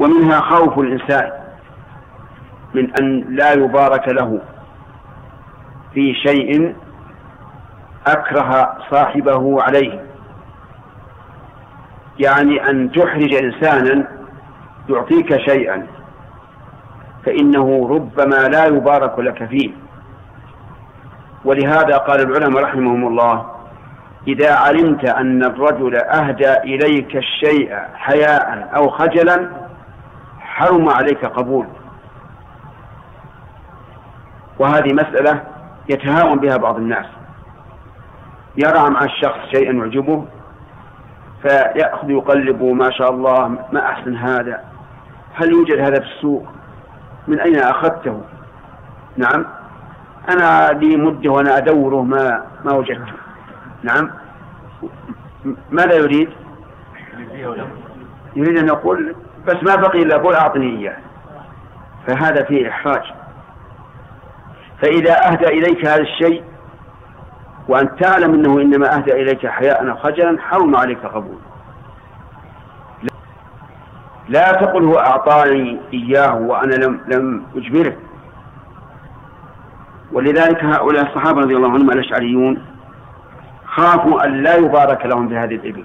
ومنها خوف الإنسان من أن لا يبارك له في شيء أكره صاحبه عليه. يعني أن تحرج إنسانا يعطيك شيئا فإنه ربما لا يبارك لك فيه. ولهذا قال العلماء رحمهم الله إذا علمت أن الرجل أهدى إليك الشيء حياء أو خجلا حرم عليك قبول. وهذه مسألة يتهاون بها بعض الناس. يرى مع الشخص شيئا يعجبه فيأخذ يقلب ما شاء الله ما أحسن هذا؟ هل يوجد هذا في السوق؟ من أين أخذته؟ نعم. أنا لي مدة وأنا أدوره ما ما وجدته نعم. ماذا يريد؟ يريد أن يقول بس ما بقي إلا قول أعطني إياه. فهذا فيه إحراج. فإذا أهدى إليك هذا الشيء وأن تعلم أنه إنما أهدى إليك حياء أو خجلا حرم عليك قبول. لا تقل هو أعطاني إياه وأنا لم لم أجبره. ولذلك هؤلاء الصحابة رضي الله عنهم الأشعريون خافوا أن لا يبارك لهم بهذه الإبل.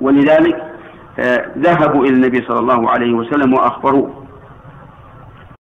ولذلك ذهبوا إلى النبي صلى الله عليه وسلم وأخبروه.